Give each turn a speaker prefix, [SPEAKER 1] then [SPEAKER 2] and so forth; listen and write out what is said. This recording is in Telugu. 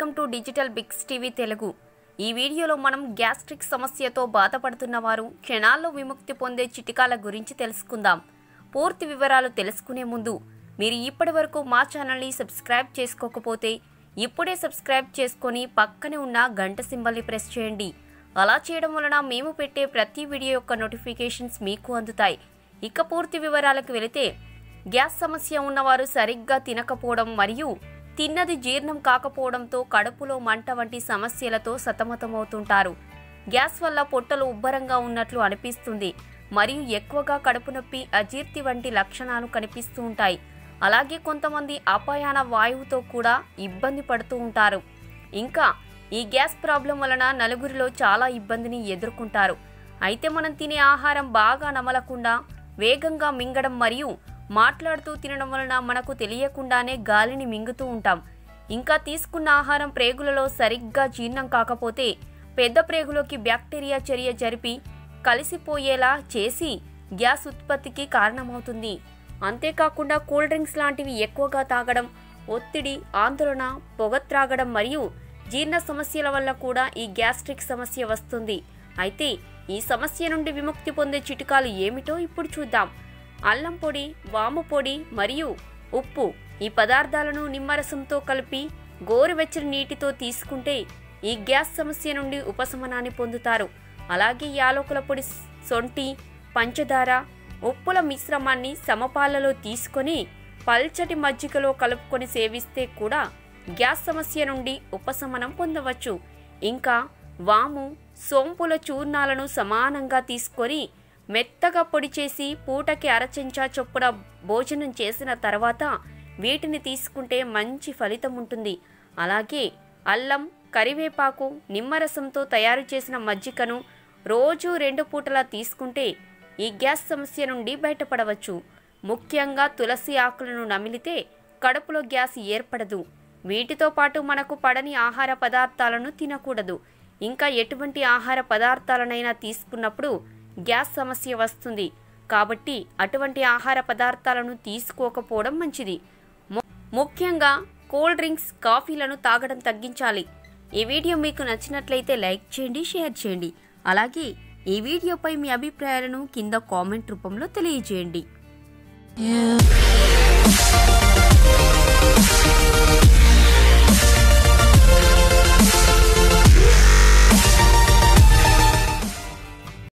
[SPEAKER 1] Welcome to digital bigs TV Telugu. ఈ వీడియోలో మనం గ్యాస్ట్రిక్ సమస్యతో బాధపడుతున్న వారు క్షణాల్లో విముక్తి పొందే చిటికాల గురించి తెలుసుకుందాం. పూర్తి వివరాలు తెలుసుకునే ముందు మీరు ఇప్పటి వరకు మా ఛానల్ని సబ్స్క్రైబ్ చేసుకోకపోతే ఇప్పుడే సబ్స్క్రైబ్ చేసుకొని పక్కనే ఉన్న గంట సింబల్ని ప్రెస్ చేయండి. అలా చేయడం వలన మేము పెట్టే ప్రతి వీడియో యొక్క నోటిఫికేషన్స్ మీకు అందుతాయి. ఇక పూర్తి వివరాలకు వెళితే గ్యాస్ సమస్య ఉన్నవారు సరిగ్గా తినకపోవడం మరియు తిన్నది జీర్ణం కాకపోవడంతో కడుపులో మంట వంటి సమస్యలతో సతమతమవుతుంటారు. గ్యాస్ వల్ల పొట్టలు ఉబ్బరంగా ఉన్నట్లు అనిపిస్తుంది. మరియు ఎక్కువగా కడుపు నొప్పి అజీర్తి వంటి లక్షణాలు కనిపిస్తూ ఉంటాయి. అలాగే కొంతమంది అపాయాన వాయువుతో కూడా ఇబ్బంది పడుతూ ఉంటారు. ఇంకా ఈ గ్యాస్ ప్రాబ్లం వలన నలుగురిలో చాలా ఇబ్బందిని ఎదుర్కొంటారు. అయితే మనం తినే ఆహారం బాగా నమలకుండా వేగంగా మింగడం మరియు మాట్లాడుతూ తినడం వలన మనకు తెలియకుండానే గాలిని మింగుతూ ఉంటాం. ఇంకా తీసుకున్న ఆహారం ప్రేగులలో సరిగ్గా జీర్ణం కాకపోతే పెద్ద ప్రేగులోకి బ్యాక్టీరియా చర్య జరిపి కలిసిపోయేలా చేసి గ్యాస్ ఉత్పత్తికి కారణమవుతుంది. అంతేకాకుండా కూల్ డ్రింక్స్ లాంటివి ఎక్కువగా తాగడం ఒత్తిడి ఆందోళన పొగ త్రాగడం మరియు జీర్ణ సమస్యల వల్ల కూడా ఈ గ్యాస్ట్రిక్ సమస్య వస్తుంది. అయితే ఈ సమస్య నుండి విముక్తి పొందే చిట్కాలు ఏమిటో ఇప్పుడు చూద్దాం. అల్లం పొడి వాము పొడి మరియు ఉప్పు ఈ పదార్థాలను నిమ్మరసంతో కలిపి గోరువెచ్చని నీటితో తీసుకుంటే ఈ గ్యాస్ సమస్య నుండి ఉపశమనాన్ని పొందుతారు. అలాగే యాలకుల పొడి సొంటి పంచదార ఉప్పుల మిశ్రమాన్ని సమపాలలో తీసుకొని పల్చటి మజ్జిగలో కలుపుకొని సేవిస్తే కూడా గ్యాస్ సమస్య నుండి ఉపశమనం పొందవచ్చు. ఇంకా వాము సోంపుల చూర్ణాలను సమానంగా తీసుకొని మెత్తగా పొడి చేసి పూటకి అరచెంచా చొప్పున భోజనం చేసిన తర్వాత వీటిని తీసుకుంటే మంచి ఫలితం ఉంటుంది. అలాగే అల్లం కరివేపాకు నిమ్మరసంతో తయారు చేసిన మజ్జికను రోజు రెండు పూటలా తీసుకుంటే ఈ గ్యాస్ సమస్య నుండి బయటపడవచ్చు. ముఖ్యంగా తులసి ఆకులను నమిలితే కడుపులో గ్యాస్ ఏర్పడదు. వీటితో పాటు మనకు పడని ఆహార పదార్థాలను తినకూడదు. ఇంకా ఎటువంటి ఆహార పదార్థాలనైనా తీసుకున్నప్పుడు గ్యాస్ సమస్య వస్తుంది. కాబట్టి అటువంటి ఆహార పదార్థాలను తీసుకోకపోవడం మంచిది. ముఖ్యంగా కూల్ డ్రింక్స్ కాఫీలను తాగడం తగ్గించాలి. ఈ వీడియో మీకు నచ్చినట్లయితే లైక్ చేయండి షేర్ చేయండి. అలాగే ఈ వీడియోపై మీ అభిప్రాయాలను కింద కామెంట్ రూపంలో తెలియజేయండి.